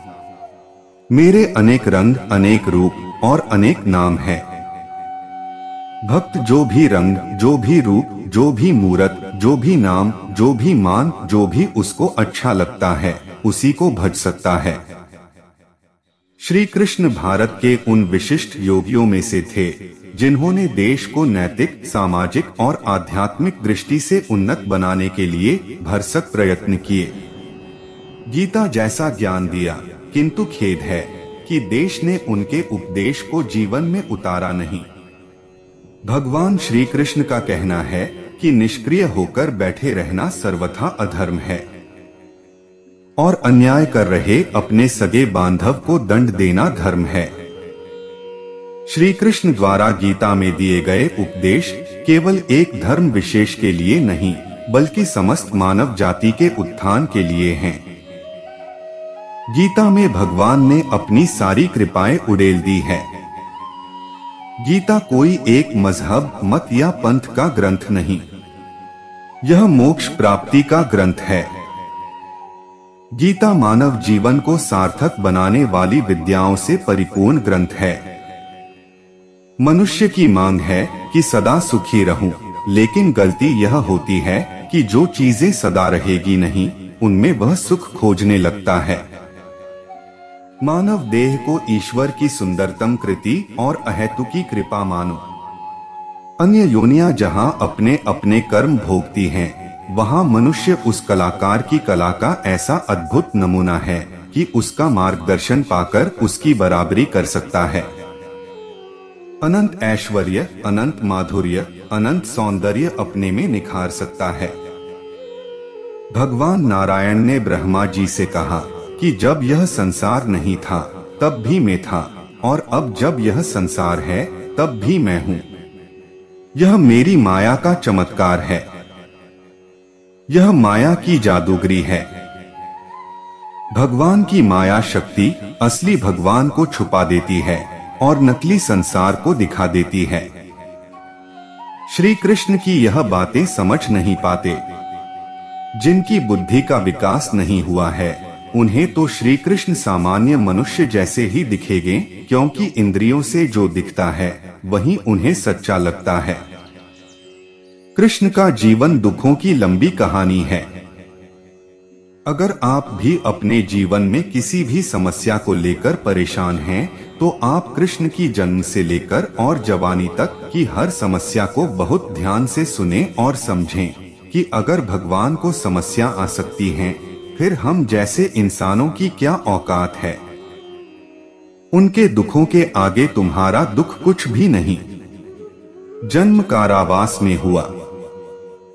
S1: मेरे अनेक रंग, अनेक रूप और अनेक नाम है। भक्त जो भी रंग, जो भी रूप, जो भी मूरत जो भी नाम, जो भी मान, जो भी उसको अच्छा लगता है, उसी को भज सकता है। श्री कृष्ण भारत के उन विशिष्ट योगियों में से थे, जिन्होंने देश को नैतिक, सामाजिक और आध्यात्मिक दृष्टि से उन्नत बनाने के लिए भरसक प्रयत्न किए। गीता जैसा ज्ञान दिया, किंतु खेद है कि देश ने उनके उपदेश को जीवन में उतारा नहीं। भगवान श्री कृष्ण का कहना है कि निष्क्रिय होकर बैठे रहना सर्वथा अधर्म है। और अन्याय कर रहे अपने सगे बांधव को दंड देना धर्म है। श्री कृष्ण द्वारा गीता में दिए गए उपदेश केवल एक धर्म विशेष के लिए नहीं, बल्कि समस्त मानव जाति के उत्थान के लिए हैं। गीता में भगवान ने अपनी सारी कृपाएँ उड़ेल दी है। गीता कोई एक मज़हब, मत या पंथ का ग्रंथ नहीं। यह मोक्ष प्राप्ति का ग्रंथ है। गीता मानव जीवन को सार्थक बनाने वाली विद्याओं से परिपूर्ण ग्रंथ है। मनुष्य की मांग है कि सदा सुखी रहूँ, लेकिन गलती यह होती है कि जो चीज़ें सदा रहेगी नहीं उनमें वह सुख खोजने लगता है। मानव देह को ईश्वर की सुंदरतम कृति और अहेतु की कृपा मानो। अन्य योनिया जहाँ अपने अपने कर्म भोगती हैं, वहाँ मनुष्य उस कलाकार की कला का ऐसा अद्भुत नमूना है कि उसका मार्गदर्शन पाकर उसकी बराबरी कर सकता है। अनंत ऐश्वर्य अनंत माधुर्य अनंत सौंदर्य अपने में निखार सकता है। भगवान नारायण ने ब्रह्मा जी से कहा कि जब यह संसार नहीं था तब भी मैं था और अब जब यह संसार है तब भी मैं हूँ। यह मेरी माया का चमत्कार है। यह माया की जादूगरी है। भगवान की माया शक्ति असली भगवान को छुपा देती है और नकली संसार को दिखा देती है। श्री कृष्ण की यह बातें समझ नहीं पाते। जिनकी बुद्धि का विकास नहीं हुआ है। उन्हें तो श्री कृष्ण सामान्य मनुष्य जैसे ही दिखेंगे क्योंकि इंद्रियों से जो दिखता है वही उन्हें सच्चा लगता है। कृष्ण का जीवन दुखों की लंबी कहानी है। अगर आप भी अपने जीवन में किसी भी समस्या को लेकर परेशान हैं, तो आप कृष्ण की जन्म से लेकर और जवानी तक की हर समस्या को बहुत ध्यान से सुने और समझें कि अगर भगवान को समस्या आ सकती है फिर हम जैसे इंसानों की क्या औकात है? उनके दुखों के आगे तुम्हारा दुख कुछ भी नहीं। जन्म कारावास में हुआ।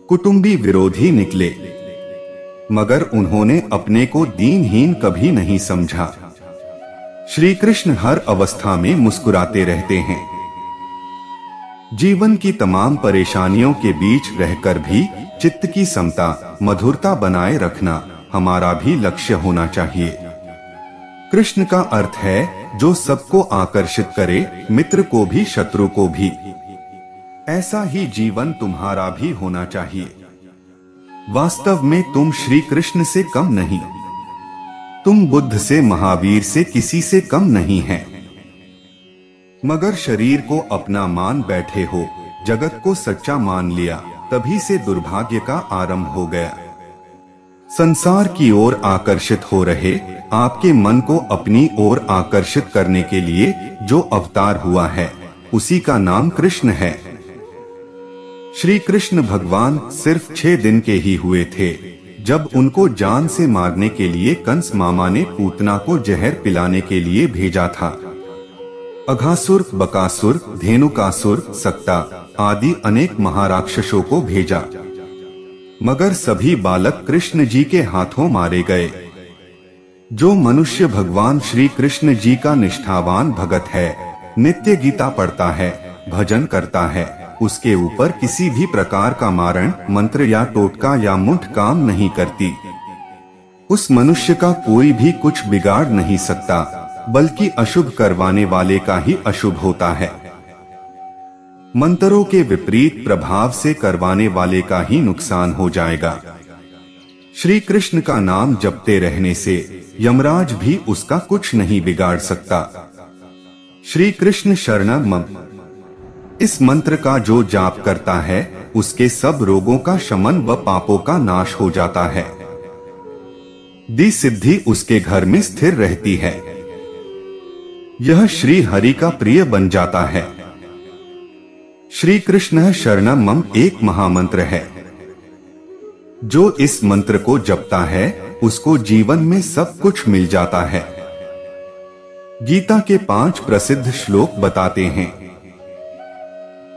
S1: कुटुंबी विरोधी निकले। मगर उन्होंने अपने को दीनहीन कभी नहीं समझा। श्री कृष्ण हर अवस्था में मुस्कुराते रहते हैं। जीवन की तमाम परेशानियों के बीच रहकर भी चित्त की समता, मधुरता बनाए रखना हमारा भी लक्ष्य होना चाहिए। कृष्ण का अर्थ है, जो सबको आकर्षित करे, मित्र को भी, शत्रु को भी। ऐसा ही जीवन तुम्हारा भी होना चाहिए। वास्तव में तुम श्री कृष्ण से कम नहीं। तुम बुद्ध से, महावीर से, किसी से कम नहीं है। मगर शरीर को अपना मान बैठे हो, जगत को सच्चा मान लिया, तभी से दुर्भाग्य का आरंभ हो गया। संसार की ओर आकर्षित हो रहे, आपके मन को अपनी ओर आकर्षित करने के लिए जो अवतार हुआ है, उसी का नाम कृष्ण है। श्री कृष्ण भगवान सिर्फ़ छह दिन के ही हुए थे, जब उनको जान से मारने के लिए कंस मामा ने पूतना को जहर पिलाने के लिए भेजा था। अघासुर, बकासुर, धेनुकासुर सक्ता आदि अनेक महाराक्षसों को भेजा। मगर सभी बालक कृष्ण जी के हाथों मारे गए। जो मनुष्य भगवान श्री कृष्ण जी का निष्ठावान भगत है, नित्य गीता पढ़ता है, भजन करता है, उसके ऊपर किसी भी प्रकार का मारण, मंत्र या टोटका या मुठ काम नहीं करती। उस मनुष्य का कोई भी कुछ बिगाड़ नहीं सकता, बल्कि अशुभ करवाने वाले का ही अशुभ होता है। मंत्रों के विपरीत प्रभाव से करवाने वाले का ही नुकसान हो जाएगा। श्री कृष्ण का नाम जपते रहने से यमराज भी उसका कुछ नहीं बिगाड़ सकता। श्री कृष्ण शरण इस मंत्र का जो जाप करता है, उसके सब रोगों का शमन व पापों का नाश हो जाता है। दी सिद्धि उसके घर में स्थिर रहती है। यह श्री हरि का प्रिय बन जाता है। श्री कृष्ण शरणम मम एक महामंत्र है। जो इस मंत्र को जपता है, उसको जीवन में सब कुछ मिल जाता है। गीता के पाँच प्रसिद्ध श्लोक बताते हैं।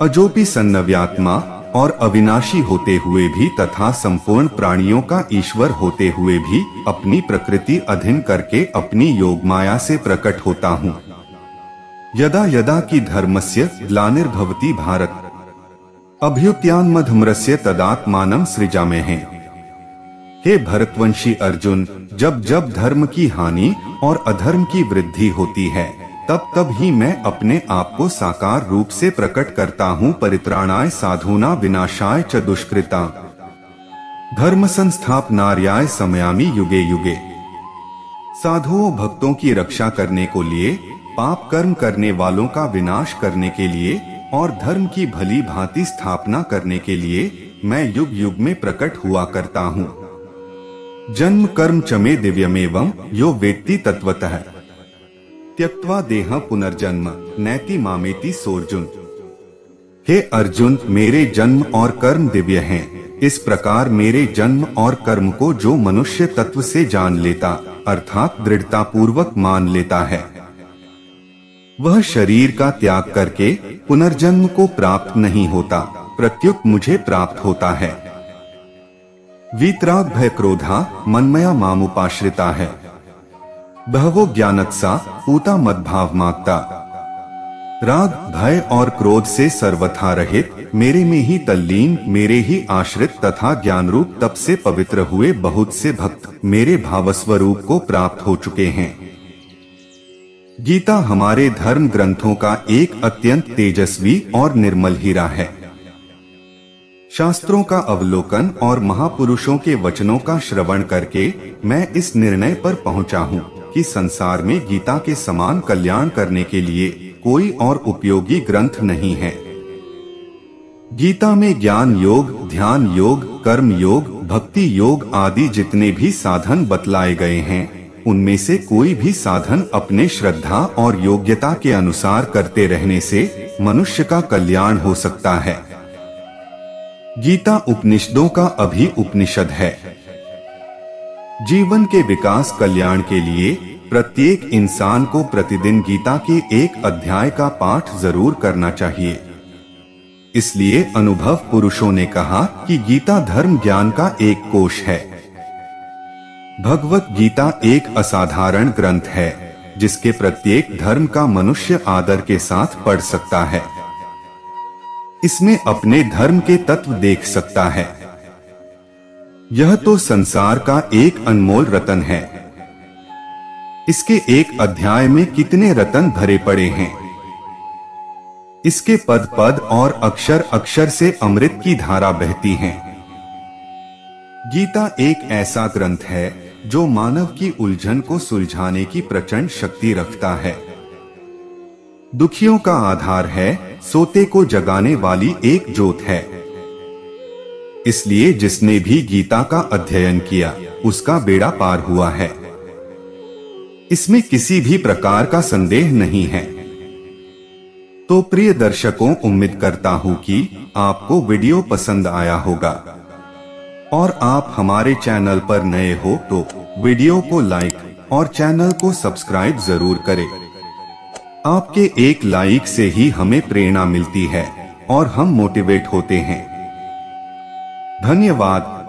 S1: अजोपी सन्नव्यात्मा और अविनाशी होते हुए भी तथा संपूर्ण प्राणियों का ईश्वर होते हुए भी अपनी प्रकृति अधीन करके अपनी योग माया से प्रकट होता हूँ। यदा यदा की धर्मस्य ग्लानिर्भवती भारत। अभ्युत्यान मधुमरस्य तदात्मानम सृजा में है हे भरतवंशी अर्जुन, जब जब धर्म की हानि और अधर्म की वृद्धि होती है, तब तब ही मैं अपने आप को साकार रूप से प्रकट करता हूँ परित्राणाय साधुना विनाशाय च दुष्कृता। धर्म संस्थाप संस्थापनार्याय समयामी युगे युगे। साधुओं भक्तों की रक्षा करने को लिए पाप कर्म करने वालों का विनाश करने के लिए और धर्म की भली भांति स्थापना करने के लिए मैं युग युग में प्रकट हुआ करता हूँ। जन्म कर्म चमे दिव्यमेवं यो वेत्ति तत्वतः त्यक्वा देह पुनर्जन्म, नैति मामेति सोर्जुन हे अर्जुन, मेरे जन्म और कर्म दिव्य हैं। इस प्रकार मेरे जन्म और कर्म को जो मनुष्य तत्व से जान लेता, अर्थात दृढ़ता पूर्वक मान लेता है। वह शरीर का त्याग करके पुनर्जन्म को प्राप्त नहीं होता, प्रत्युत मुझे प्राप्त होता है। वीतराग भय क्रोधा मनमया मामुपाश्रिता है। बहवो ज्ञानत्सा पूता मदभाव माँगता। राग, भय और क्रोध से सर्वथा रहित, मेरे में ही तल्लीन, मेरे ही आश्रित तथा ज्ञान रूप तप से पवित्र हुए बहुत से भक्त मेरे भावस्वरूप को प्राप्त हो चुके हैं। गीता हमारे धर्म ग्रंथों का एक अत्यंत तेजस्वी और निर्मल हीरा है। शास्त्रों का अवलोकन और महापुरुषों के वचनों का श्रवण करके मैं इस निर्णय पर पहुँचा हूँ कि संसार में गीता के समान कल्याण करने के लिए कोई और उपयोगी ग्रंथ नहीं है। गीता में ज्ञान योग, ध्यान योग, कर्म योग, भक्ति योग आदि जितने भी साधन बतलाए गए हैं उनमें से कोई भी साधन अपने श्रद्धा और योग्यता के अनुसार करते रहने से मनुष्य का कल्याण हो सकता है। गीता उपनिषदों का अभी उपनिषद है। जीवन के विकास कल्याण के लिए प्रत्येक इंसान को प्रतिदिन गीता के एक अध्याय का पाठ ज़रूर करना चाहिए। इसलिए अनुभव पुरुषों ने कहा कि गीता धर्म ज्ञान का एक कोष है। भगवत गीता एक असाधारण ग्रंथ है, जिसके प्रत्येक धर्म का मनुष्य आदर के साथ पढ़ सकता है। इसमें अपने धर्म के तत्व देख सकता है। यह तो संसार का एक अनमोल रतन है। इसके एक अध्याय में कितने रतन भरे पड़े हैं। इसके पद पद और अक्षर अक्षर से अमृत की धारा बहती है। गीता एक ऐसा ग्रंथ है जो मानव की उलझन को सुलझाने की प्रचंड शक्ति रखता है। दुखियों का आधार है, सोते को जगाने वाली एक जोत है। इसलिए जिसने भी गीता का अध्ययन किया, उसका बेड़ा पार हुआ है। इसमें किसी भी प्रकार का संदेह नहीं है। तो प्रिय दर्शकों, उम्मीद करता हूँ कि आपको वीडियो पसंद आया होगा। और आप हमारे चैनल पर नए हो तो वीडियो को लाइक और चैनल को सब्सक्राइब ज़रूर करें। आपके एक लाइक से ही हमें प्रेरणा मिलती है और हम मोटिवेट होते हैं। धन्यवाद।